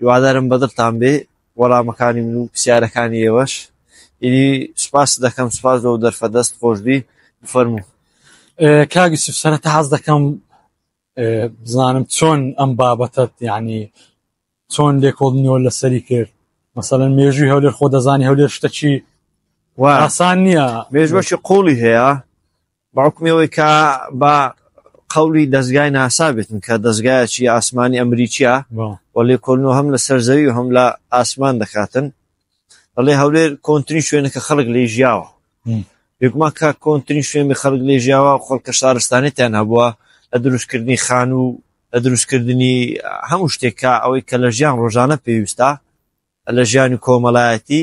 هیوادارم بەدڵتان بێ وەڵامەکانی من و پرسیارەکانی ئێوەش ئیدی سوپاست دەکەم سوپاس بۆ دەرفە دەست خۆشبی بفەرموو. کاک یوسف سەرەتا حەز دەکەم بزانم چۆن ئەم بابەتەت یعنی چۆن لێکۆڵنیەوە لەسەری کرد مەسەەن مێژووی هەولێر خۆ دەزانی هەولێر شتەکی واسان نییە مێژوەشی قوڵی هەیە بە حوکمی ئەوەی کە بە قەولی دەستگای ناسا بێتن کە دەستگایەکی ئاسمانی ئەمریکیە و لێکۆلنەوە هەم لە سەرزەوی و هەم لە ئاسمان دەکاتن دەڵێ هەولێر کۆنتنی شوێنە کە خەڵک لێ ژیاوە یکما کە کۆنتنی شوێنی خەڵک لێ ژیاوە خەڵکە شارستانێتیان هەبووە لە دروستکردنی خان و لە دروستکردنی هەموو شتێکە ئەوەی کە لە ژیان ڕۆژانە پێویستە لە ژیانی کۆمەلایەتی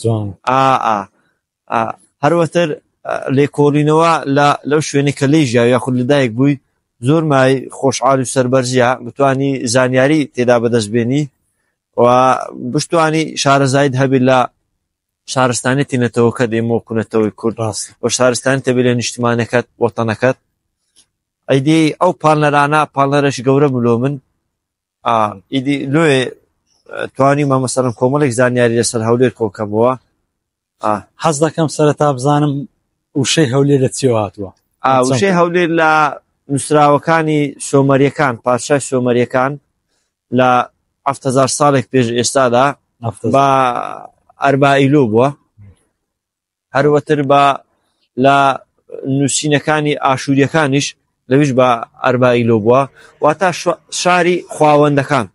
جوان. ئا ئا ئا هەروەتر لێکۆڵینەوە لە لەو شوێنی کە لێی ژیاوی یاخود لە دایک بووی زۆر مای خۆشحال و سەربەرزیە بتانی زانیاری تێدا بەدەست بێنی و بشتوانی شارەزایت هەبی لە شارستانێتی نەتەوەکە دێمۆ کونەتەوەی کورد ڕاست و شارستان تەبی لە نیشتمانەکەت وەتەنەکەت ئەیدی ئەو پاڵنەرانە پاڵنەرش گەورە بلۆ من ئیدی لۆێ توانی مە مەسەرم کۆمەڵێک زانیاری لەسەر هەولێر کۆکەمەوە حەز دەکەم سەرەتا بزانم وشەی هەولێر لە چێ هاتووە وشەی هەولێر لە نووسراوەکانی سۆمەریەکان پادشای سۆمەریەکان لە هزار ساڵێک پێش ئێستادا بە ئەربائیلو بووە هەروەتر با لە نووسینەکانی ئاشوورییەکانیش لەویش با ئەربایلۆ بووە، واتا شاری خواوەندەکان.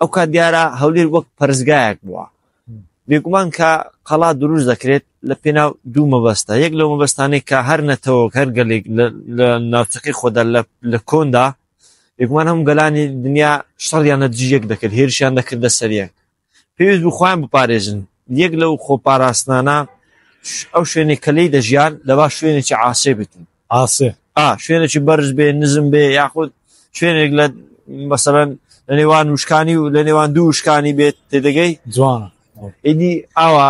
ئەو کات دیارە هەولێر وەک پەرستگایەک بووە. بێگومان کە قەڵا دروست دەکرێت لە پێناو دوو مەبەستە یەک لەو مەبەستانەی کە هەر نەتەوەک هەر گەلێک لە ناوچەکەی خۆدا لە کۆندا بێگومان هەم گەلانی دنیا شەڕیانە دژیەک دەکرد هێرشیان دەکردە سەریەک پێویست بوو خۆیان بپارێزن یەک لەو خۆپاراستنانە ئەو شوێنێک کە لی دەژیان لەبا شوێنێکی عاسێ بتن ئاسێ ئا شوێنێکی بەرز بێ نزم بێ یاخود شوێنێک لە مەسەرەن لە نێوان وشکانی و لە نێوان دوو وشکانی بێت تێدەگەی جوانە ئیدی ئاوا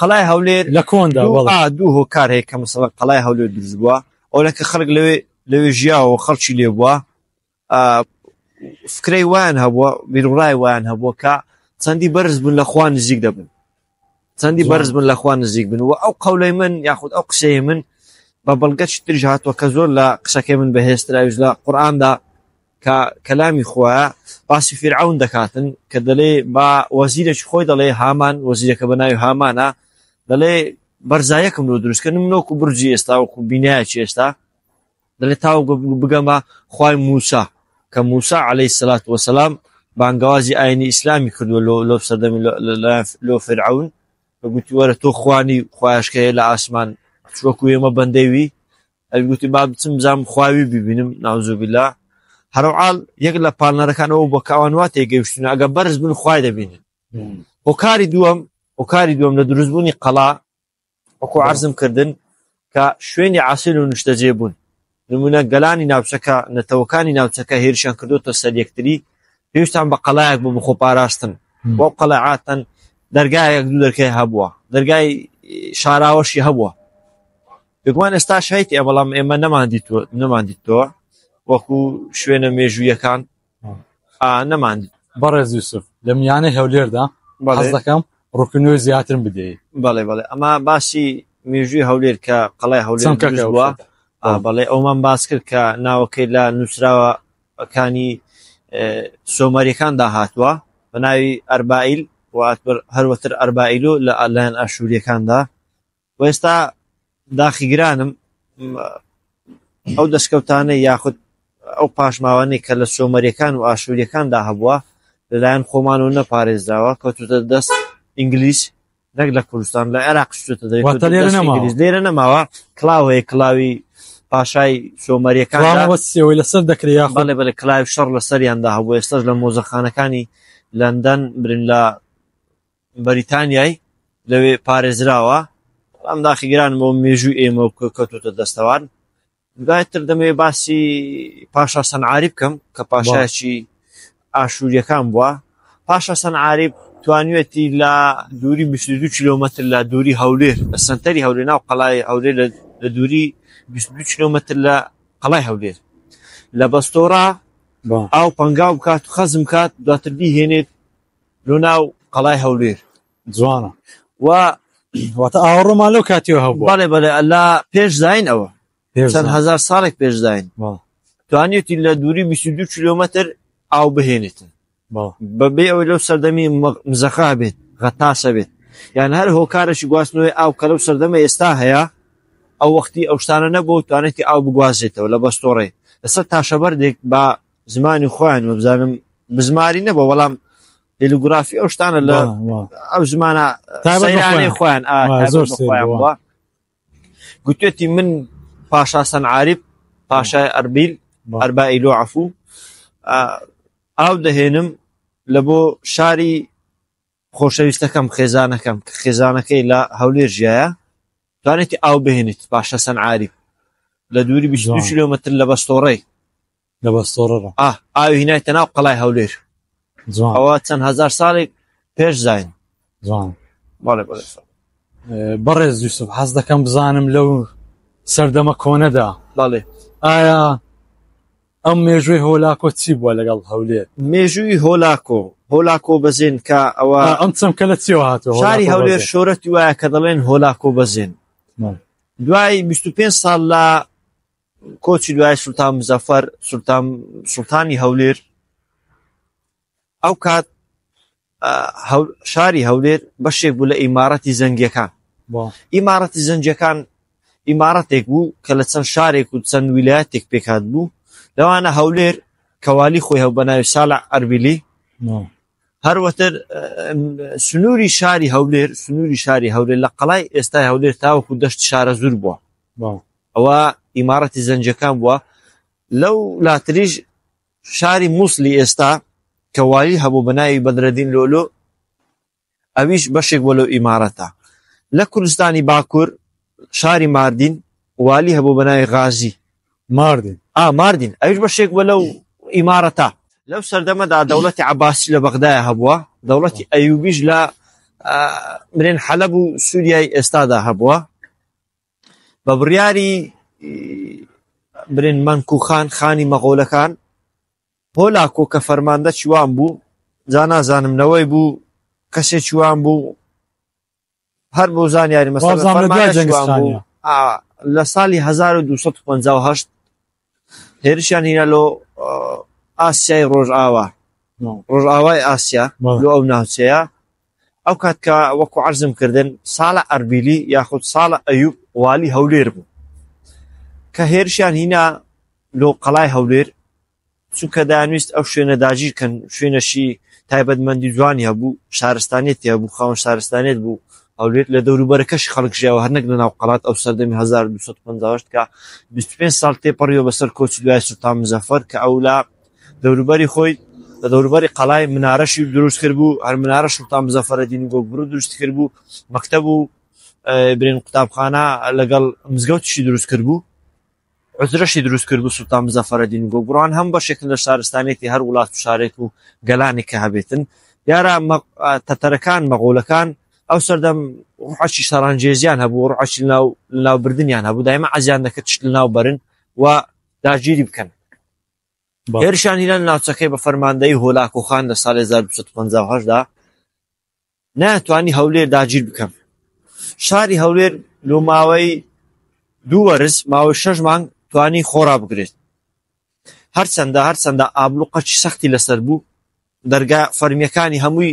قەلای هەولێر لە کۆندا دوو- وەڵا آه، دوو هۆکار هەیە کە مەسەڵەن قەلای هەولێر دروست بووە ئەولەکە خەرک لەوێ لەوێ ژیاوە خەڵکی لێ بووە فکرەی وایان هەبووە بیرڕای وایان هەبووە کە چەندی بەرز بوون لە خوا نزیک دەبن چەندی بەرز بن لە خوا نزیک بن و ئەو قەولەی من یاخود ئەو قسەی من بە بەڵگە چترش هاتووە کە زۆر لە قسەکەی من بەهێستراویش لە قورآاندا کە کەلامی خوە باسی فیرعون دەکاتن کە دەلێ با وەزیرێک خۆی دەڵێ هامان وەزیرەکە بە ناوی هامانە دەڵێ بەرزایەکم لۆ دروستکردن منۆکو برجی ئێستا وەکو بینایە چێستا دەڵێ تاوەکو بگەمە خوای موسا، کە موسا عەلەیهی سەلات وەسەلام بانگەوازی ئاینی ئیسلامی کردووە لۆ لۆ سەردەمی لەلایەن لۆ فیرعەون کە گوتی وەرە تۆ خوا نی خوایش کە هەیە لە ئاسمان چ وەکو ئێمە بەندەی وی ئەوی گوتی با بچم بزانم خواوی ببینم ناوزو باللە هەروعاڵ یەک لە پاڵنەرەکان ئەوە بۆ کاوان وا تێگەیشتون ئەگە بەرز بن خوای دەبینن هۆکاری دووەم هۆکاری دووەم لە دروستبوونی قەڵا وەکو عەرزم کردن کە شوێنی عەسیل و نیشتەجێ بوون نمونە گەلانی ناوچەکە نەتەوەکانی ناوچەکە هێرشیان کردوتە سەر یەکتری پێویستان بە قەلایەک بوو بخۆ پاراستن بۆ قەلەعاتەن دەرگایەک دوو دەرکەی هەبووە دەرگای شاراوەشی هەبووە بگومان ئێستا شایت ئێ بەڵام ئێمە نەمان دیتوە نەمان دیتەوە وەکو شوێنە مێژوویەکان نەماند بەڕێز یوسف لە میانەی هەولێردا حەز دەکەم ڕوکنوێ زیاترم بدەیت بەڵێ بەڵێ ئەمە باسی مێژوی هەولێر کە قەڵای هەولێر بووە بەڵێ ئەومان باس کرد کە ناوەکەی لە نووسراوە کانی سۆمەریەکاندا هاتووە بە ناوی ئەربائیل هەروەتر ئەربائیلو لە ئالایەن ئاشووریەکاندا و ئێستا داخی گرانم ئەو دەستکەوتانەی یاخود ئەو پاشماوانەی کە لە سۆمەریەکان و ئاشوریەکاندا هەبووە لەلایەن خۆمانەوە نەپارێزراوە کەوتوتە دەست ئینگلیس نەک لە کوردستان لە عێراق شتە لێرە نەماوە کلااوەیە کلااوی پاشای سۆمەریەکان سێەوەی لەسەر دەکرێت یاخۆێ بەە کلااو شەڕ لەسەریاندا هەبوو ئێستاش لە مۆزەخانەکانی لەندەن برن لە بەریتانیای لەوێ پارێزراوە، بەڵام داخی گران بۆ مێژووی ئێمە و کەوتۆتە دەستەوان. دواتر دەمەوێت باسی پاشا سەنعاریب بکەم کە پاشایەکی ئاشووریەکان بووە. پاشا سەنعاریب توانیوێتی لە دووری 22 کیلومتر لە دووری هەولێر لە سنتەری هەولێر ناو قەڵای هەولێر لە دووری 22 کیلومتر لە قەڵای هەولێر لە بەستۆرا ئاو پەنگاو بکات و خەزم کات دواتر بیهێنێت لۆ ناو قەڵای هەولیر جوانە وا واتە ئاوەڕۆمان لەو کاتیەوە هەبوو بەڵێ بەڵێ ئەلا پێش زین ئەوە چەند هزار ساڵێک پێش زین توانیێتی لە دووری 22 کیلومتر ئاو بهێنێتن بەبێ ئەوەی لەو سەردەمی مزەخا بێت غەتاسە بێت یان هەر هۆکارێکی گواستنەوەی ئاو کە لەو سەردەمە ئێستا هەیە ئەو وەختی ئەو شتانە نەبوو توانێتی ئاو بگوازێتەوە لە بەستۆڕێ لەسەر تاشەبەردێک بە زمانی خۆیان وەبزانم بزماری نەبوو بەڵام هێلوگرافی ئەو شتانە لە ئەو زمانە سەیرانەی خۆیان زۆر گوتێتی من پاشا سەنعاریب پاشای ئەربیل ئەربائیلو عفو ئاو دەهێنم لە بۆ شاری خۆشەویستەکەم خێزانەکەم کە خێزانەکەی لە هەولێر ژیایە توانێتی ئاو بهێنیت پاش حەسەن عارب لە دووری بیست و دوو جوان کیلۆمەتر لە بەستۆڕەی لە بەستۆڕەڕا ئا ئاوی هینایتە ناو قەڵای هەولێر جوان ئەوە چەند هەزار ساڵێک پێش زاین جوان بەڵێ بەڵێ سەر بەڕێز یوسف حەز دەکەم بزانم لەو سەردەمە کۆنەدا بەڵێ ئایا ئەم مێژووی هۆلاکۆ چی بووە لەگەڵ هەولێر؟ مێژووی هۆلاکۆ هۆلاکۆ بەزێن کە ئەوە ئەم چەمکە لە چیەوە هاتووە شاری هەولێر شۆرەتی وایە کە دەڵێن هۆلاکۆ بەزێن دوای 25 ساڵ لە کۆچی دوای سلتان مزەفەر سلتان سلتانی هەولێر ئەو کات شاری هەولێر بەشێک بوو لە ئیمارەتی زەنگیەکان ئیمارەتی زەنجەکان ئیمارەتێک بوو کە لە چەند شارێک و چەند ویلایەتێک پێکات بوو لەوانە هەولێر کەوالی خۆی هەو بەناوی سالا ئەربیلی هەروەتر سنووری شاری هەولێر سنووری شاری هەولێر لە قەڵای ئێستای هەولێر تاوەکو دەشت شارە زور بووە ئەوە ئیمارەتی زەنجەکان بووە لەو لاتریش شاری موسڵی ئێستا کە والی هەبوو بە ناوی بەدرەدین لۆلۆ ئەویش بەشێک بۆ لەو ئیمارەتە لە کوردستانی باکوور شاری ماردین والی هەبوو بە ناوی غازی ماردین ئا ماردین ئەویش بەشێک بۆ لەو ئیمارەتە لەو سەردەمەدا دەوڵەتی عباسی لە بەغدای هەبووە دەوڵەتی ئەیوبیش لە مرێن حەلەب و سووریای ئێستادا هەبووە بە بڕیاری برین مەنکو خان خانی مەغۆلەکان هۆلاکۆ کە فەرماندە چوان بوو جا نازانم نەوەی بوو کەسێ چوان بوو هەر بۆ زانیاری مەسەڵ لە ساڵی 1950 هێرشیان هینا لۆ ئاسیای ڕۆژئاوا ڕۆژئاوای ئاسیا لۆ ئەو ناوچەیە ئەو کات کە وەکو عرزم کردن ساڵە ئەربیلی یاخود ساڵە ئەیوب والی هەولێر بوو کە هێرشیان هینا لۆ قەڵای هەولێر چونکە دانویست ئەو شوێنە داگیرکەن شوێنەشی تایبەتمەندی جوانی هەبوو شارستانێتی هەبوو خاون شارستانێت بوو هەولێر لە دەوروبەرەکەشی خەڵک ژیاوە، هەر نەک لەناو قەڵات، ئەو سەردەمی هەزار و دوو سەد و پەنجا و هەشت کە بیست و پێنج ساڵ تێپەڕیوە بەسەر کۆچی دوای سوڵتان مزەفەر کە ئەو لە دەوروبەری خۆی لە دەوروبەری قەڵای منارەشی دروست کرد بوو، هەر منارە سوڵتان مزەفەرەدین و گۆکبرو دروستی کرد بوو، مەکتەب و برین قوتابخانە لەگەڵ مزگەوتیشی دروست کرد بوو. عوزرەشی دروست کرد بو سوڵتان مزەفەرەدین و گۆگوڕان هەمو بەشێکن لە شارستانیەتی هەر وڵات و شارێک و گەلانێک کە هەبێتن دیارە تەتەرەکان مەغۆلەکان ئەو سەردەم ڕوحەکی شەڕانگێزیان هەبوو ڕوحەکی ناو لەناوبردنیان هەبوو دایمە عەزیان دەکرد چ لەناو بەرن و داگیری بکەن هێرشان هیران ناوچەکەی بە فەرماندەی هۆلاکۆخان لە سال 1950دا نەیانتوانی هەولێر داگیر بکەن. شاری هەولێر لۆ ماوەی دوو وەرز ماوەی شەش مانگ توانی خۆ ڕابگرێت. هەرچەندە هەرچەندە ئابلوو قەچی سەختی لەسەر بوو، دەرگا فەرمییەکانی هەمووی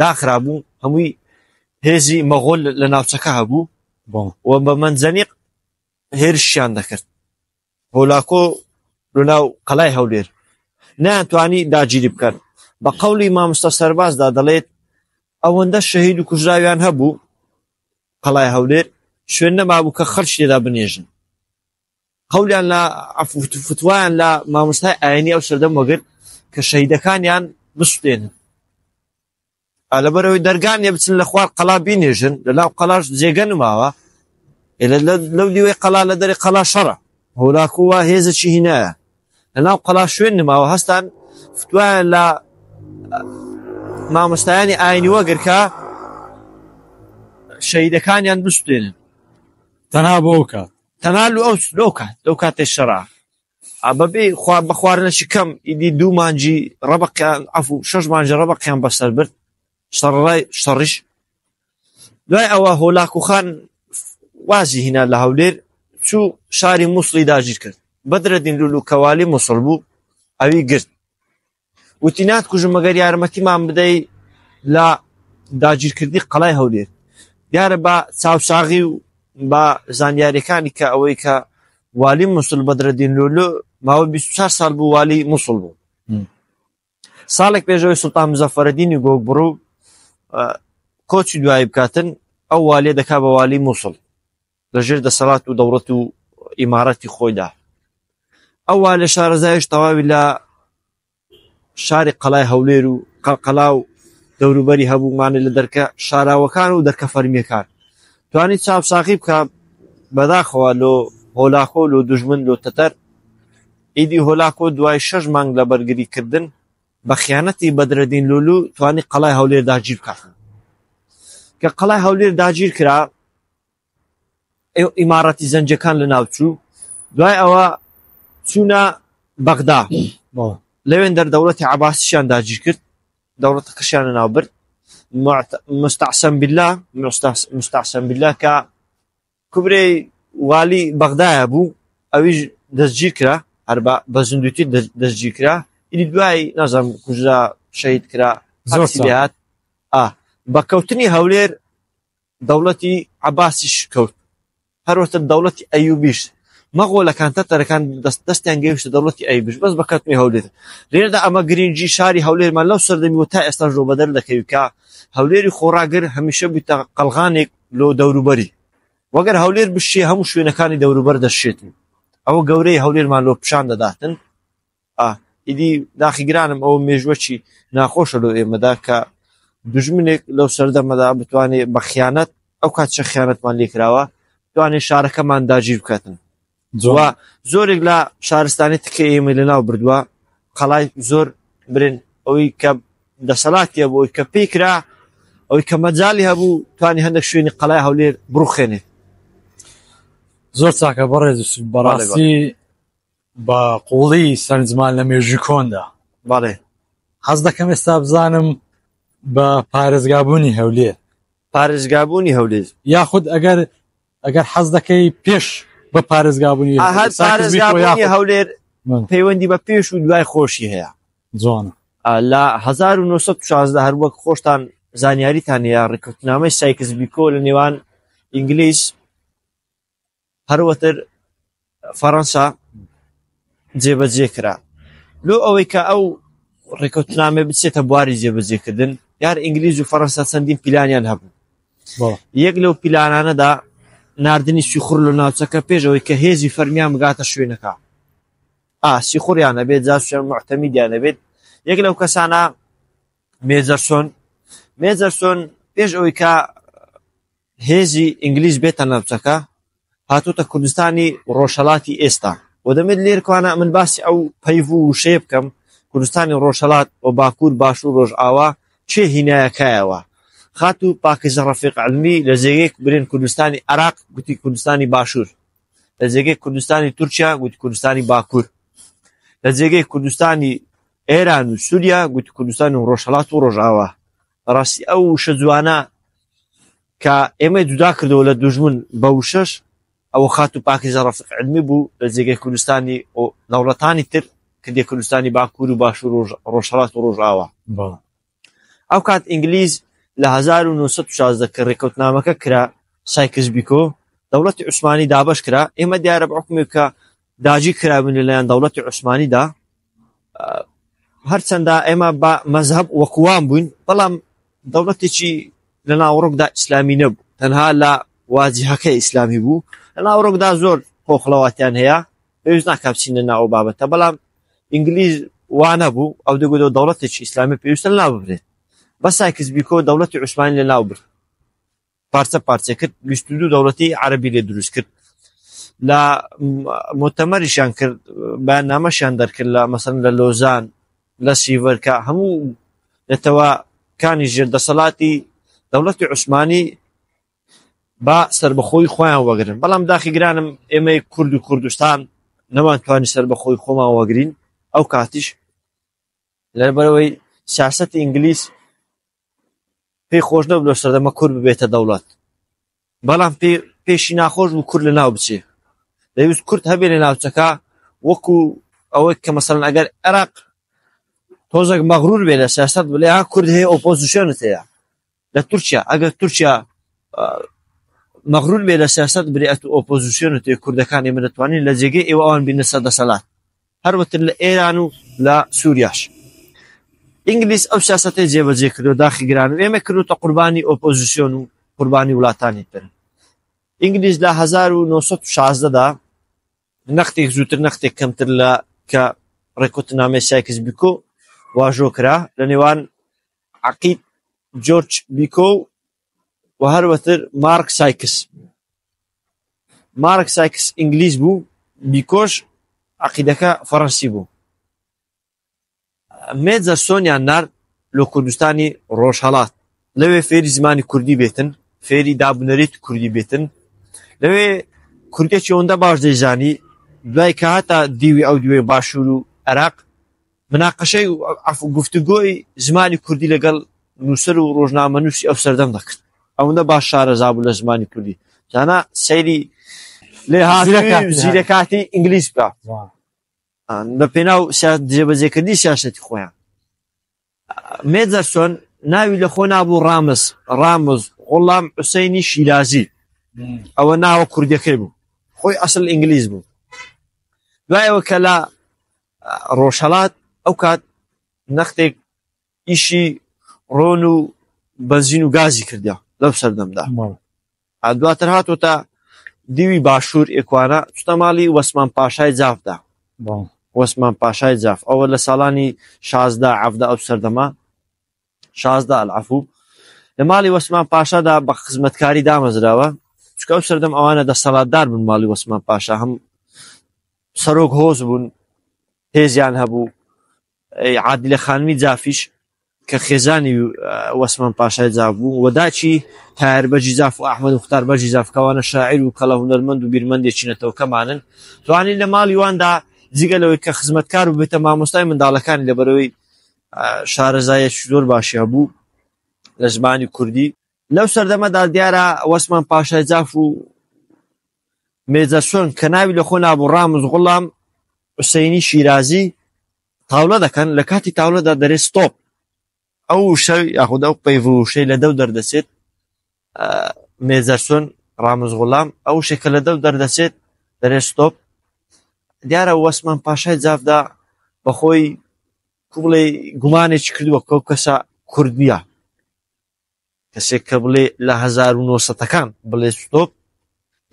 داخرابوو، هەمووی هێزی مەغۆل لە ناوچەکە هەبوو و بە مەنجەنیق هێرشیان دەکرد. هۆلاکۆ لە ناو قەلای هەولێر نەیانتوانی داگیری بکەن، بە قەولی ماموستا سەرباز دا دەڵێت ئەوەندە شەهید و کوژراویان هەبوو قەلای هەولێر شوێن نەمابوو کە خەلکی تێدا بنێژن قەولیان لە فتوایان لە ماموستای ئاینی ئەو سەردەم وەگرت کە شەهیدەکانیان بسوتێنن. لەبەرئەوەی دەرگا نیە بچن لە خوار قەڵا بینێژن لە ناو قەڵاش جێگە نماوە لەو دیوەی قەڵا لە دەری قەڵا شەڕە هۆلاکو وا هێزەکی هینایە لە ناو قەڵا شوێن نماوە هەستان فتوایان لە مامۆستایانی ئاینی وەگرکە شەیدەکانیان بستێنن تەنها بۆ ئەو کات تەنال و ئەو لەو کات لەو کاتێ شەڕە ئا بەبێ خوا بە خواردنەکی کەم ئیدی دوو مانجی ڕەبەقیان عەفو شەش مانجی ڕەبەقیان بەسەر برد شەڕڕای شەڕیش دوای ئەوە هۆلاک و خان وازی هینا لە هەولێر چوو شاری مووسڵی داگیر کرد بەدرەدین لول و کەوالی مووسڵ بوو ئەوی گرت وتی ناتکوژم مەگەر یارمەتیمان بدەی لە داگیرکردنی قەڵای هەولێر. دیارە بە چاوساغی و بە زانیاریەکانی کە ئەوەی کە والی موسڵ بەدرەدین لولو ماوەی 24 ساڵ بوو والی موسڵ بوو ساڵێک پێشەوەی سلتان مزەفەرەدینی گۆک بڕو کۆچی دوایی بکاتن ئەو والێ دەکا بە والی مووسڵ لە ژێر دەسەڵات و دەوڵەت و ئیمارەتی خۆیدا ئەوە لە شارەزایش تەواوی لە شاری قەلای هەولێر و قەلقەلا و دەوروبەری هەبوومانێ لە دەرکە شاراوەکان و دەرکە فەرمیەکان توانی چاپ ساقی بکە بەداخەوە لۆ هۆلاخۆ لۆ دژمن لۆ تەتەر ئیدی هۆلاکۆ دوای شەش مانگ لە بەرگری کردن بە خیانەتی بەدرەدین لولو توانی قەلای هەولێر داگیر بکات کە قەلای هەولێر داگیر کرا ئیماڕەتی زەنجەکان لە ناوچوو دوای ئەوە چوونە بەغدا لەوێن دەر دەوڵەتی عباسیشان داگیر کرد دەوڵەتە قشیانە ناو برد مستعسم بالله مستعسم بالله کە کوبرەی والی بەغدایە بوو ئەویش دەستگیر کرا هەر بە زندوتی دەستگیر کرا ئیدی دوای نازم کوژرا شەید کرا زۆر هات بە کەوتنی هەولێر دەوڵەتی عەباسیش کەوت هەروەتر دەوڵەتی ئەیوبیش مەغۆلەکان تەتەرەکان دەست دەستیان گەیشتە دەوڵەتی ئەیوبیش بەس بە کەتنی هەولێر لێرەدا ئەمە گرینگی شاری هەولێرمان لەو سەردەمی و تا ئێستاش لۆ بەدەر دەکەوی کە هەولێری خۆڕاگر هەمیشە بوویتە قەڵغانێک لۆ دەوروبەری وەگەر هەولێر بشێ هەموو شوێنەکانی دەوروبەر دەشێت و ئەوە گەورەی هەولێرمان لۆ پیشان دەداتن ئا ئیدی داخی گرانم ئەوە مێژووە چی ناخۆشە لۆ ئێمەدا کە دوژمنێک لەو سەردەمەدا بتوانێ بە خیانەت ئەو کات چە خیانەتمان لێکراوە بتوانێ شارەکەمان داگیر بکاتن جوە زۆرێک لە شارستانی تکە ئێمە لە ناو بردووە قەڵای زۆر برن ئەوەی کە دەسەڵاتیە بۆی کە پێکرا ئەوی کە مەجای هەبوو توانی هەندێک شوێنی قەلای هەولێر بڕوخێنێ زۆر چاکە بەڕێز بەڕاستی بە قوڵی سەرنجمان لە مێژووی کۆندا. بەڵێ حەز دەکەم ئێستا بزانم بە پارێزگابوونی هەولێر. پارێزگابوونی هەولێر. یاخود ئەگەر ئەگەر حەز دەکەی پێش بە پارێزگابوونی هەولێر. پارێزگابوونی هەولێر پەیوەندی بە پێش و دوای خۆشی هەیە. جوانە. لە 1916 هەر وەک خۆشتان زانیاریتان یا ڕێکوتنامەی سایکس بیکۆ لە نێوان ئینگلیس هەروەتر فەرەنسا جێبەجێ کرا لۆ ئەوەی کە ئەو ڕێکوتنامێ بچێتە بواری جێبەجێکردن یار ئینگلیز و فەرەنسا چەندین پیلانیان هەبوو یەک لەو پیلانانەدا نردنی سیخور لە ناوچەکە پێشەوەی کە هێزی فەرمیان بگاتە شوێنەکە ئاسی خۆریانە بێت جا شوێن محتەمی دیانە بێت یەک لەو کەسانە مێزەرسۆن مێزەرسۆن پێش ئەوەی کە هێزی ئینگلیز بێتە ناوچەکە هاتۆتە کوردستانی ڕۆژهەلاتی ئێستا و دەمێت لێرکوانە من باسی ئەو پەیڤ و وشەیە بکەم کوردستانی ڕۆژهەلات و باکوور باش و ڕۆژئاوا چێ هینایەکایەوە خات و پاکیزە ڕەفیق علمی لە زێگەی برێن کوردستانی عراق گوتی کوردستانی باشوور لە جێگەی کوردستانی تورکیا گوت کوردستانی باکوور لە جێگەی کوردستانی ئێران و سووریا گوت کوردستان و ڕۆژهڵات و ڕۆژاوا بەڕاستی ئەو وشە جوانە کە ئێمەی جودا کردەوە لە دوژمن بە وشەش ئەوە خات و پاکیزە ڕەفق علمی بوو لە جێگەی کوردستانی و دەوڵەتانی تر کردی کوردستانی باکوور و باشوور و ڕۆژهەڵات و ڕۆژاوا ئەو کات ئینگلیز لە 1916 کە ڕێکەوتنامەکە کرا سایکس بیکۆ دەوڵەتی عوسمانی دابش کرا ئێمە دیارە بە حکومی کە داجی کرابن لەلایەن دەوڵەتی عوسمانیدا هەرچەندە ئێمە بە مەزهب وەکووان بووین بەڵام دەوڵەتێکی لە ناوڕۆکدا ئیسلامی نەبوو تەنها لە واجهەکە ئیسلامی بوو لە ناوڕۆکدا زۆر خۆخڵەواتیان هەیە پێویست ناکە بچینە ناو بابەتە بەڵام ئینگلیز وانە بوو ئەو دەگوت و دەوڵەتێکی ئیسلامی پێویستە ناببرێت بە سایکس بیکۆ دەوڵەتی عوسمانی لە ناو برد پارچە پارچە کرد بیست و دوو دەوڵەتی عەرەبی لێ دروست کرد لە مۆتەمەریشیان کرد بەیان نامەشیان دەرکرد لە مەسن لە لۆزان لە سیڤەرکە هەموو لەتەوە کانی ژێر دەسەڵاتی دەوڵەتی عوسمانی با سربەخۆی خۆیان وەگرن بەڵام داخی گرانم ئێمەی کورد و کوردستان نەمان توانی سربەخۆی خۆمان وەگرین ئەو کاتیش لەبەرەوەی سیاستی ئینگلیس پێی خۆش نەبوو لەو سەردەمە کورد ببێتە دەوڵەت، بەڵام پێشی ناخۆش بوو کورد لەناو بچێ، دەیوست کورد هەبێ لە ناوچەکە وەکو ئەوەی کە مەسەلەن ئەگەر عێراق تۆزێک مەغرور بێ لە سیاسەت بلێ ها کورد هەیە ئۆپۆزیسیۆنت هەیە لە تورکیا، ئەگەر تورکیا مەغرور بێ لە سیاسەت بلێ ئەتوو ئۆپۆزیسیۆنت هەیە کوردەکانی من دەتوانین لە جێگەی ئێوە ئەوان بینە سەر دەسەلات، هەر وتر لە ئێران و لە سوریاش ئینگلیس ئەو سیاسەتەی جێبەجێ کردو داخی گران و ئێمە کردوتە قوربانی ئۆپۆزیسیۆن و قوربانی وڵاتانی تر ئینگلیس لە 1916 دا نەختێک زووتر نەختێک کەمتر لە کە ڕێکوتنامەی سایکس بیکۆ واژۆ کرا لە نێوان عقید جۆرج بیکۆ و و هەروەتر مارک سایکس مارک سایکس ئینگلیز بوو بیکۆش عقیدەکە فەڕەنسی بوو مێجەر سۆنیان نارد لە کوردستانی ڕۆژهەڵات لەوێ فێری زمانی کوردی بێتن فێری دابنەریت کوردی بێتن لەوێ کوردێکی ئەوەندە باش دەیزانی دوای کە هەتا دیوی ئەو دوێ باشوور و عراق مناقەشەی و عەفو گفتوگۆی زمانی کوردی لەگەڵ نووسەر و ڕۆژنامەنووسی ئەو سەردەم دەکرد، ئەوەندە باش شارەزا بوو لە زمانی کوردی، جانا سەیری لێهاتوویی و زیرەکاتی ئینگلیز بکە لە پێناو جێبەجێکردنی سیاسەتی خۆیان. مێجەرسۆن ناوی لە خۆ نابوو ڕامز، ڕامز غوڵام حوسەینی شیرازی، ئەوە ناوە کوردیەکەی بوو، خۆی ئەسڵ ئینگلیز بوو، دوایەوە کە لە ڕۆژهەڵات ئەو کات نەختێک ئیشی ڕۆن و بەنزین و گازی کردیا لەو سەردەمدا دواتر هاتۆ تا دیوی باشوور ئێکوانە چتەماڵی وەسمان پاشای جافدا وەسمان پاشای جاف ئەوە لە ساڵانی شازدا ئەفدا ئەو سەردەما شازدە العفو، لە ماڵی وەسمان پاشادا بە خزمەتکاری دامەزراوە، چونکە ئەو سەردەم ئەوانە دەستەڵاتدار بوون، ماڵی وەسمان پاشا هەم سەرۆک هۆز بوون هێزیان هەبوو، ئەی عادلە خانمی جافیش کە خێزانی وەسمان پاشای جاف بوو و داچی تایر بەجی جاف و ئەحمد مختار بەجی جاف کەوانە شاعیر و کەڵە هونەرمەند و بیرمەندێکی نەتەوەکەمانن توانی لە ماڵی واندا جگە لەوەی کە خزمەتکار و بێتە مامۆستای منداڵەکانی لەبەرەوەی شارەزاییەکی زۆر باشی هەبوو لە زمانی کوردی لەو سەردەمەدا دیارە وەسمان پاشای جاف و مێجەسۆن کە ناوی لە خۆ نابوو ڕامز غوڵام حسینی شیرازی تاولە دەکەن لە کاتی تاولەدا دەرێ ستۆپ ئەو شەوی یاخود ئەو پەیڤوشەی لە دەو دەردەچێت مێجەرسۆن ڕامز غوڵام ئەو شێ کە لە دەو دەردەچێت دەرێت ستۆپ دیارە وەسمان پاشای جافدا بەخۆی کو بڵێ گومانێکی کردووە کەو کەسە کورد نییە کەسێک کە بڵێ لە 1970ەکان بڵێ ستۆپ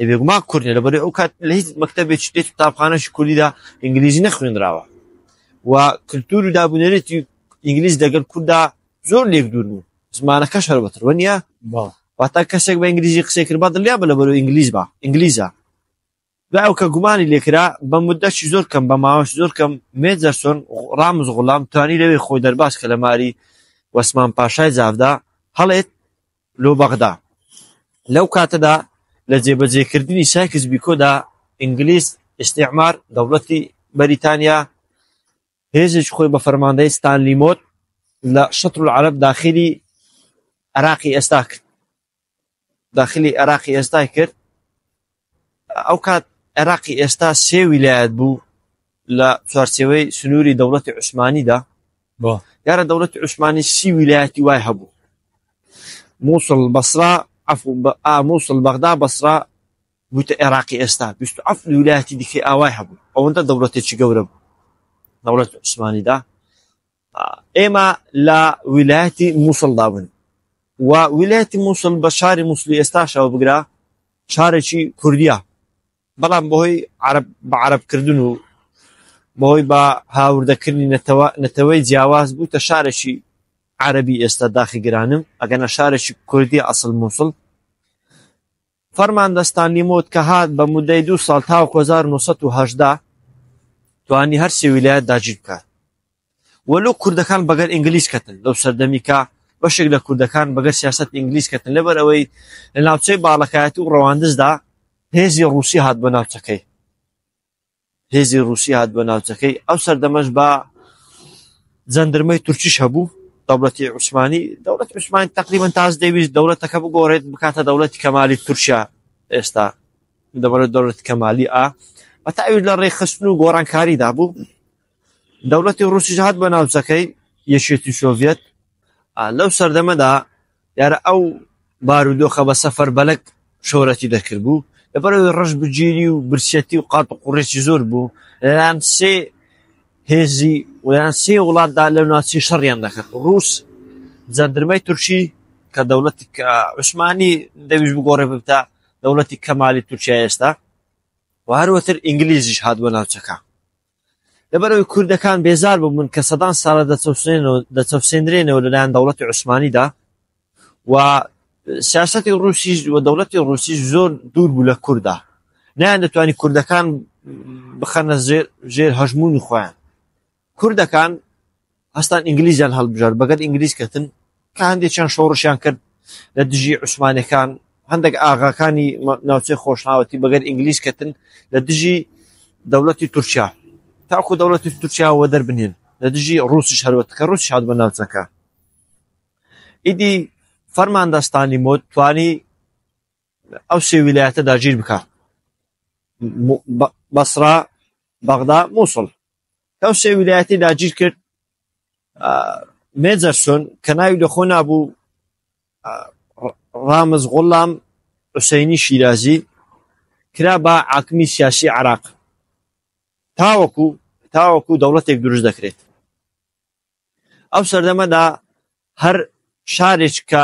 بێگومان کورد نیە لەبەرەی ئەو کات لە هیچ مەکتەبێکی دێت قوتابخانەش کوردیدا ئینگلیزی نەخوێنراوە و کللتور و دابونەرێتی ئینگلیز دەگەل کووردا زۆر لێک دوور بوو زمانەکەش هەر بەتر وەنیە واتا کەسێک بە ئینگلیزی قسەی کرد بە دڵیا بە لەبەر ئینگلیز بە ئینگلیزە داو کە گومانی لێکرا بە مدەشی زۆر کەم بە ماوەش زۆر کەم مێجەرسۆن ڕامز غڵام توانی لەوێ خۆی دەرباز کە لە ماری وەسمان پاشای زافدا هەڵێت لۆ بەغدا لەو کاتەدا لە جێبەجێکردنی سایکس بیکۆدا ئینگلیس، ئیستیعمار، دەوڵەتی بەریتانیا، هێزێکی خۆی بە فەرماندەیی ستانلی مۆت لە شەتر العرب داخلی عێراقی ئێستا کرد داخلی عێراقی ئێستای کرد ئەوکات عێراقی ئێستا سێ ویلایەت بوو لە چوارچێوەی سنووری دەوڵەتی عوسمانیدا بۆ دیارە دەوڵەتی عوسمانی سی ویلایەتی وای هەبوو مووسڵ بەسرا عفو بە ئامووسڵ بەغدا بەسرا بووتە عێراقی ئێستا بیست و عفو ویلایەتی دیکەی ئاوای هەبوو ئەوەندە دەوڵەتێکی گەورە بوو دەوڵەت عوسمانیدا ئێمە لە ویلایەتی موسڵدا بووین و ویلایەتی موسڵ بە شاری موسلی ئێستاشەوە بگرە شارێکی کوردیە بەڵام بەهۆی عرب بە عربکردن و بەهۆی بە هاوردەکردنی نەتەوە نەتەوەی جیاواز بوو تە شارێکی عربی ئێستا داخی گرانم ئەگەنە شارێکی کوردی ئەسل مووسڵ فەرماندە ستانلیموت کە هات بە مودەی دوو ساڵ تاوەکو هەزار و نۆ سەد و هەژدە توانی هەر سێ ویلایەت داگیر بکات وەلو کوردەکان بەگەر ئینگلیز کەتن لەو سەردەمی کە بەشێک لە کوردەکان بەگەر سیاست ئینگلیز کەتن لەبەر ئەوەی لە ناوچەی باڵەکایەتی و ڕەواندزدا هێزی ڕوسی هات بۆ ناوچەکەی هێزی ڕووسی هاتبووە ناوچەکەی، ئەو سەردەمەش با جەندرمەی تورکیش هەبوو، دەوڵەتی عوسمانی، دەوڵەتی عوسمانی تەقریبەن تاس دەیویست دەوڵەتەکە بگۆڕێت بکاتە دەوڵەتی کەمالی تورکیا ئێستا دەبەرە دەوڵەت کەمالی ئا بە تاویش لە ڕێکخستن و گۆڕانکاری دابوو دەوڵەتی ڕووسیش هات بە ناوچەکەی یەکێتی سۆڤێت لەو سەردەمەدا دیارە ئەو بارودۆخە بە سەفەربەلەک شۆرەتی دەکردبوو، لەبەرئەوەی ڕەشبگیری و برسیەتی و قات و قوڕێکی زۆر بوو، لەلایەن سێ هێزی لەلایەن سێ وڵاتدا لەو ناوچەی شەڕیان دەکرد، ڕووس، جەندرمەی تورکی کە دەوڵەتی عوسمانی دەویست بگۆڕێ ببتە دەوڵەتی کەمالی تورکیای ئێستا و هەروەتر ئینگلیزیش هات بۆ ناوچەکە لەبەرئەوەی کوردەکان بێزار ببوون کە سەدان ساڵە دەچەوسێنرێنەوە لەلایەن دەوڵەتی عوسمانیدا و سیاسەتی ڕوسیش و دەوڵەتی ڕوسیش زۆر دوور بوو لە کووردا نیان دەتوانی کوردەکان بخەنە ژێر هەژمونی خۆیان کوردەکان هەستان ئینگلیزیان هەڵبژار بەگەر ئینگلیز کەتن کە هەندێکیان شۆڕشیان کرد لە دژی عوسمانەکان هەندێک ئاغاکانی ناوچەی خۆشناوەتی بەگەر ئینگلیز کەتن لە دژی دەوڵەتی تورکیا تاکو دەوڵەتی تورکیاوە دەربنێن لە دژی ڕوسش هەروەتکە ڕوس شاد بە ناوچەکە ئیدی فەرماندەستانی مۆ توانی ئەو سێ ویلایەتە داگیر بکە بەسرا بەغدا مووسڵ ئەو سێ ویلایەتی داگیر کرد مێجەرسۆن کە ناوی لەخۆ نابوو ڕامز غوڵام حوسینی شیرازی کرا بە عاکمی سیاسی عراق تاوەکو تاوەکو دەوڵەتێک دروست دەکرێت ئەو سەردەمەدا هەر شارێک کە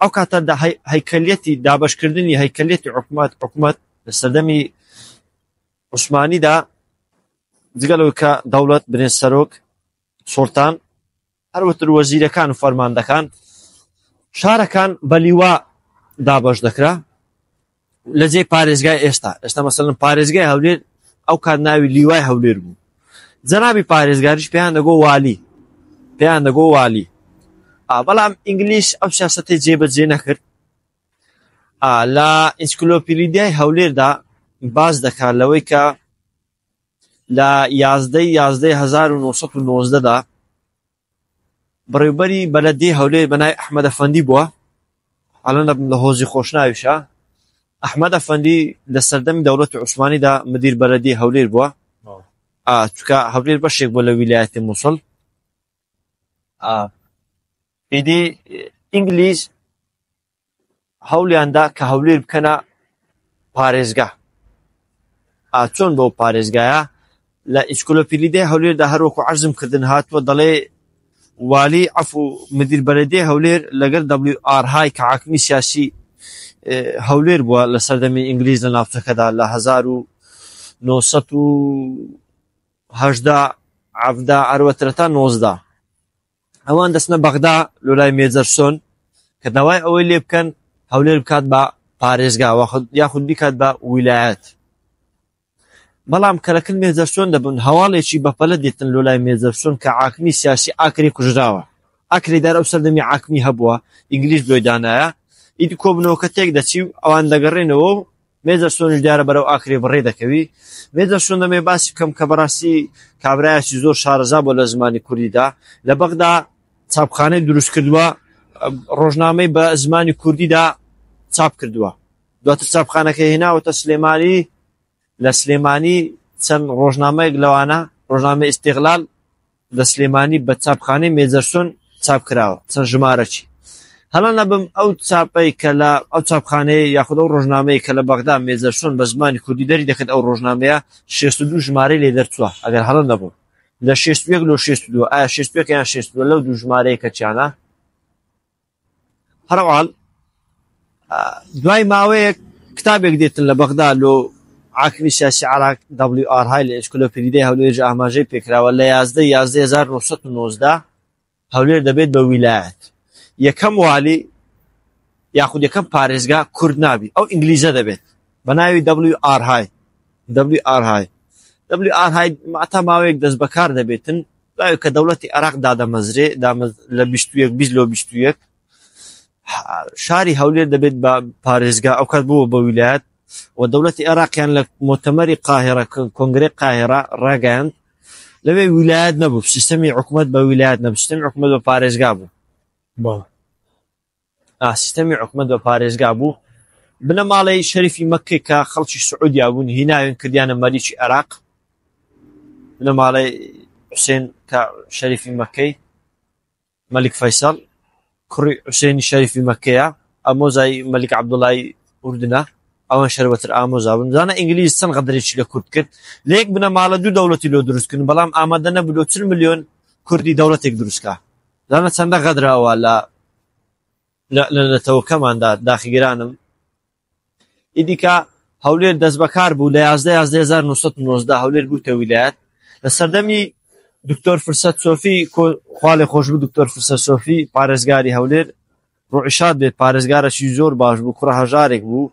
ئەو کاتە دا هەی هەیکەلیەتی دابەشکردنی هەیکەلیەتی حکومەت حکومەت لە سەردەمی عوسمانیدا جگەلەوەی کە دەوڵەت برێن سەرۆک سڵتان هەروەتر وەزیرەکان و فەرماندەکان شارەکان بە لیوا دابەش دەکرا لە جێ پارێزگای ئێستا ئێستا مەسەن پارێزگای هەولێر ئەو کات ناوی لیوای هەولێر بوو جەنابی پارێزگاریش پێیان دەگۆ والی پێیان دەگۆ والی بەڵام ئینگلیس ئەو سیاستی جێبەجێ نەکرد لە ئینسکلۆپیلیدیای هەولێردا باز دەکات لەوەی کە لە یازدەی یازدەی 1990دا بەڕێوبەری بەلەدیەی هەولێر بە ناوی ئەحمەد ئەفەندی بووە ئەلەند لە هۆزی خۆشناویشە ئەحمەد ئەفەندی لە سەردەمی دەوڵەتی عوسمانیدا مدیر بەلەدیەی هەولێر بووە چکە هەولێر بەشێک بۆ لە ویلایەتی مووسڵ ئیدی ئینگلیز هەوڵیان دا کە هەولێر بکەنە پارێزگا ئاچۆن بۆ پارێزگایە لە ئیسکولۆپیلیدەی هەولێردا هەروەکو عرزم کردن هاتووە دەڵێ والی ئەف و مدیر بەلەدێ هەولێر لەگەر WR های کە عاکمی سیاسی هەولێر بووە لە سەردەمی ئینگلیز لە ناوچەکەدا لە 1970 عەفدا ئەروەترە تا 90 ئەوان دەچنە بەغدا لۆ لای مێجەر سۆن کە داوای ئەوەی لێ بکەن هەولێر بکات بە پارێزگا یاخود بیکات بە ویلایەت بەڵام کەرەکن مێجەرسۆن دەبن هەواڵێکی بەپەلە دێتن لۆ لای مێجەرسۆن کە عاکمی سیاسی ئاکری کوژراوە ئاکری دار ئەو سەردەمی عاکمی هەبووە ئینگلیش بۆی دانایە ئیدی کۆبنەوەکە تێک دەچی و ئەوان دەگەڕێنەوە و مێدەرسۆنیش دیارە بەرەو ئاکرێ بەڕێ دەکەوی. مێدەرسۆن دەمێ باسی بکەم کە بەڕاستی کابرایەکی زۆر شارەزا بووە لە زمانی کوردیدا. لە بەغدا چاپخانەی دروست کردووە، ڕۆژنامەی بە زمانی کوردیدا چاپ کردووە. دواتر چاپخانەکەی هێناوەتە سلێمانی، لە سلێمانی چەند ڕۆژنامەیەک لەوانە ڕۆژنامەی ئیستیغلال، لە سلێمانی بە چاپخانەی مێجەرسۆن چاپ کراوە چەند ژمارەکی هەڵە نەبم ئەو چاپەی کە لە ئەو چاپخانەیە یاخود ئەو ڕۆژنامەیە کە لە بەغدا مێجەرسۆن بە زمانی کوردی دەری دەکرد ئەو ڕۆژنامەیە شێست و دوو ژمارەی لێ دەرچووە ئەگەر هەڵە نەبم لە شێست و یەک لۆ شێست و دوو ئایا شێست و یەک یان شێست و دوو لەو دوو ژمارەیە کەچیانە هەرەوەال دوای ماوەیەک کتابێک دێتن لە بەغدا لۆ عاکمی سیاسی عراق WR های لە ئشکلۆ پریدەی هەولێرژ ئاماژەی پێکراوە لە 11 11 1990 هەولێر دەبێت بە ویلایەت یەکەم والی یاخود یەکەم پارێزگا کورد نابی ئەو ئینگلیزە دەبێت بە ناوی WR های WR های WR های ماتا ماوەیەک دەست بەکار دەبێتن باوی کە دەوڵەتی عێراق دادەمەزرێ لە بیستویەک بیست لۆ بیستویەک شاری هەولێر دەبێت بە پارێزگا ئەو کات بووە بە ویلایەت و دەوڵەتی عێراقیان لە مۆتەمەری قاهێرا کۆنگری قاهێرا ڕاگەیاند لەوێ ویلایەت نەبوو سیستەمی حکوومەت بە ویلایەت نەبستمی حکوومەت بە پارێزگا بوو سیستەمی عوکمەت بە پارێزگا بوو بنەماڵەی شەریفی مەککەی کە خەڵکی سعودیا بوون هیناوێن کردیانە مەریکی عێراق بنەماڵەی حوسێن کە شەریفی مەکەی مەلیک فەیسەڵ کوڕی حوسێنی شەریفی مەکەیە ئەمۆزای مەلیک عبدوڵای ئوردنە ئەوان شەروەتر ئامۆزابن زانە ئینگلیز چەند غەدرێکی لە کورد کرد لە یەک بنەماڵە دوو دەوڵەتی لۆ دروستکردن بەڵام ئامادە نەبدۆ چل میلیۆن کوردی دەوڵەتێک دروستکە زانە چەندە غەدراوە لە لە نەتەوەکەماندا داخگرانم ئیدیکە هەولێر دەست بەکار بوو لە 1970 هەولێر بووتە ویلایەت لە سەردەمی دکتۆر فرسەت سۆفی خاڵی خۆش بوو دکتۆر فرسە سۆفی پارێزگاری هەولێر ڕۆعشاد بێت پارێزگارەی زۆر باش بوو کوڕە هەژارێک بوو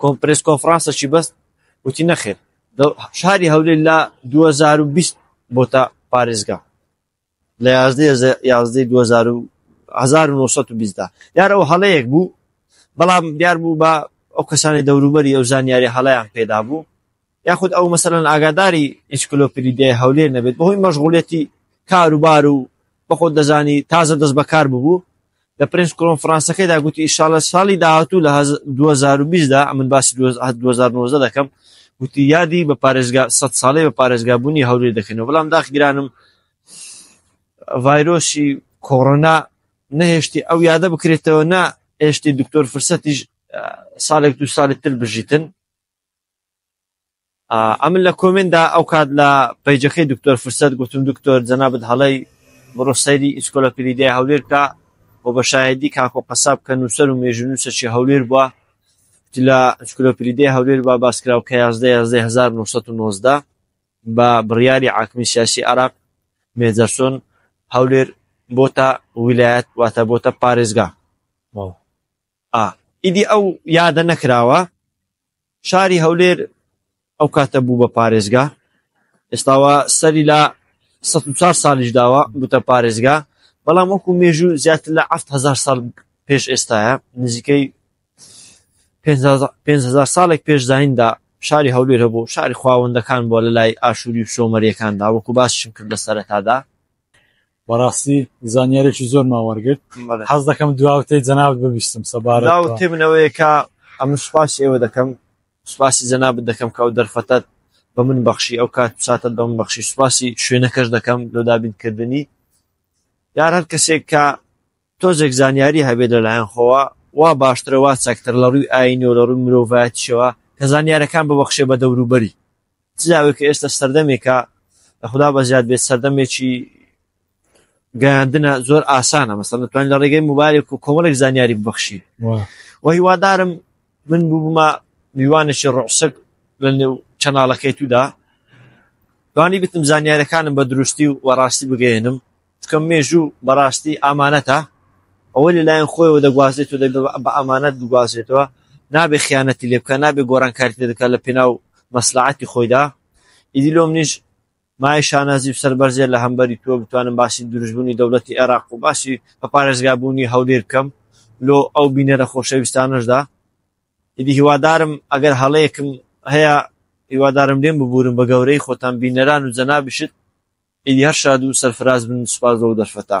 کۆن پرێس کۆنفرانسەکی بەست وتی نەخێر شاری هەولێر لە دوو هەزار و بیست بۆتە پارێزگا لە یازدەی هەزە- یازدەی دوو هەزار و هەزار و نۆ سەد و بیست دا دیار ئەو هەڵەیەک بوو بەڵام دیار بوو بە ئەو کەسانی دەوروبەری ئەو زانیاری هەڵەیان پێدا بوو یاخود ئەو مەسەلەن ئاگاداری ئینسکلۆپیدیای هەولێر نەبێت بەهۆی مەشغوڵیەتی کاروبار و بەخۆت دەزانی تازە دەست بەکار ببوو لە پرێس کۆنفرانسەکەیدا گوتی ئیشاڵە ساڵی داهاتوو لە 2020 دا من باسی 2019 دەکەم گوتی یادی بە پارێزگا سە ساڵی بە پارێزگابوونی هەولێر دەکەنەوە بەڵام داخگرانم ڤایرۆسی کۆڕۆنا نەهێشتی ئەو یادە بکرێتەوە نا ئێشتی دکتۆر فرسەتیش ساڵێک دو ساڵی تر بژیتن ئەمن لە کۆمێن دا ئەو کات لە پەیجەکەی دکتۆر فرسەت گوتم دکتۆر جەنابت هەڵەی بڕۆ سەیری ئیسکۆلە پریدای هەولێر بکە و بە شاهدی کاکۆ قەساب کە نووسەر و مێژونووسەکی هەولێر بووە لە ئەسکولە پریدای هەولێر با باسکراو کە 1919 بە بڕیاری عاکمی سیاسی عراق مێجەرسۆن هەولێر بۆتە ویلایەت واتە بۆتە پارێزگا ئیدی ئەو یادە نەکراوە شاری هەولێر ئەو کاتە بوو بە پارێزگا ئێستاوە سەری لە 1400 سالیش داوە بوتە پارێزگا بەڵام وەکو مێژوو زیاتر لە 7هزار سال پێش ئێستاە نزیکەی 5هزار ساڵێک پێش زایندا شاری هەولێر هەبوو شاری خواوەندەکان بۆ لە لای ئاشووری و سۆمەریەکاندا وەکو باسشم کرد لە سەرەتادا بەڕاستی زانیارێکی زۆرمان وەرگرت حەز دەکەم دواوتەی جەنابت ببیستم سەبارەت دواوتەی من ئەوەیە کە ئەمن سوپاسی ئێوە دەکەم سوپاسی جەنابت دەکەم کە ئەو دەرفەتەت بە من بەخشی ئەو کات ساتت بە من بەخشی سوپاسی شوێنەکەش دەکەم لۆ دابینکردنی یار هەر کەسێک کە تۆزێک زانیاری هەبێت لەلایەن خۆوە وا باشترە وا چەکتر لە ڕووی ئاینی و لە ڕووی مرۆڤایەتیشەوە کە زانیارەکان ببەخشێ بە دەوروبەری جا ئەوەی کە ئێستە سەردەمێکە لە خودا بەزیاد بێت سەردەمێکی گەیاندنە زۆر ئاسانە مەسەن دەتوانین لە ڕێگەی موبایلێک و کۆمەڵێک زانیاری ببخشی وە هیوادارم من بوومە میوانێکی ڕۆسک لە نێو چەناڵەکەی تودا دوانی بتم زانیارەکانم بە دروستی و وەڕاستی بگەێنم تکم مێژوو بەڕاستی ئامانەتە ئەوەی لەلایەن خۆیەوە دەگوازێت و دەبێ بە ئامانەت بگوازرێتەوە نابێ خیانەتی لێ بکە نابێ گۆڕانکاری لێ دەکات لە پێناو مەسلەعەتی خۆیدا ئیدی لۆ منیش مای شانازی و سەربەرزێ لە هەمبەری تۆ بتوانم باسی دروستبوونی دەوڵەتی عێراق و باسی بە پارێزگابوونی هەولێر بکەم لۆ ئەو بینەرە خۆشەویستانەشدا ئیدی هیوادارم ئەگەر هەڵەیەکم هەیە هیوادارم لێم ببورن بە گەورەی خۆتان بینەران و جەنابیشت ئیدی هەر شاد و سەرفراز بن سوپاس بۆ ئەو دەرفەتە.